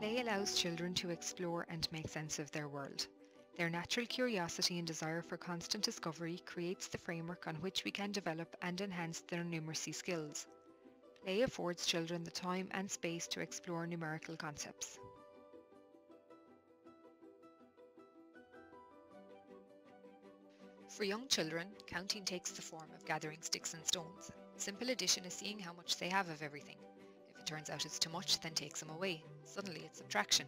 Play allows children to explore and make sense of their world. Their natural curiosity and desire for constant discovery creates the framework on which we can develop and enhance their numeracy skills. Play affords children the time and space to explore numerical concepts. For young children, counting takes the form of gathering sticks and stones. Simple addition is seeing how much they have of everything. Turns out it's too much, then take some away. Suddenly it's subtraction.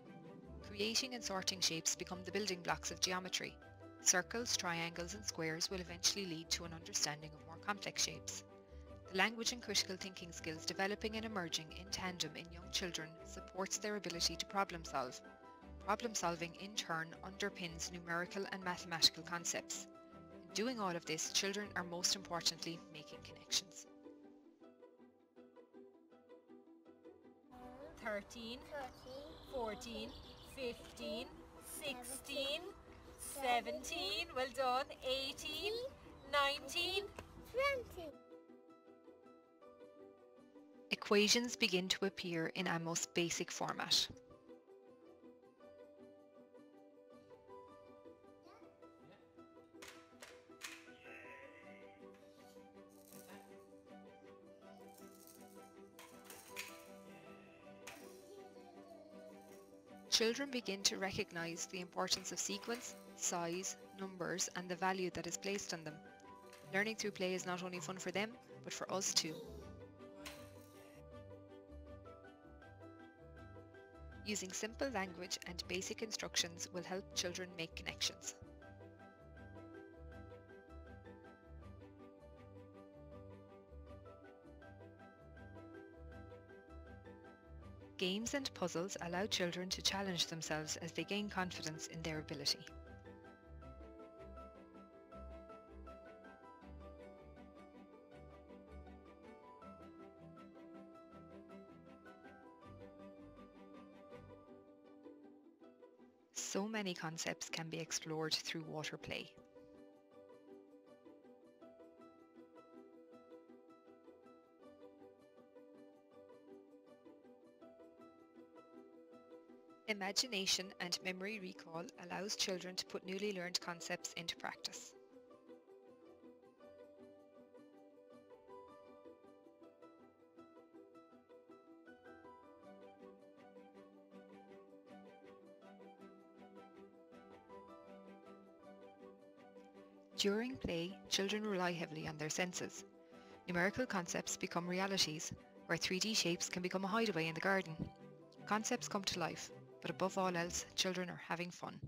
Creating and sorting shapes become the building blocks of geometry. Circles, triangles and squares will eventually lead to an understanding of more complex shapes. The language and critical thinking skills developing and emerging in tandem in young children supports their ability to problem solve. Problem solving in turn underpins numerical and mathematical concepts. In doing all of this, children are most importantly making connections. 13, 13, 14, 15, 16, 17, well done, 18, 19, 20. Equations begin to appear in a most basic format. Children begin to recognise the importance of sequence, size, numbers and the value that is placed on them. Learning through play is not only fun for them, but for us too. Using simple language and basic instructions will help children make connections. Games and puzzles allow children to challenge themselves as they gain confidence in their ability. So many concepts can be explored through water play. Imagination and memory recall allows children to put newly learned concepts into practice. During play, children rely heavily on their senses. Numerical concepts become realities, where 3D shapes can become a hideaway in the garden. Concepts come to life, but above all else, children are having fun.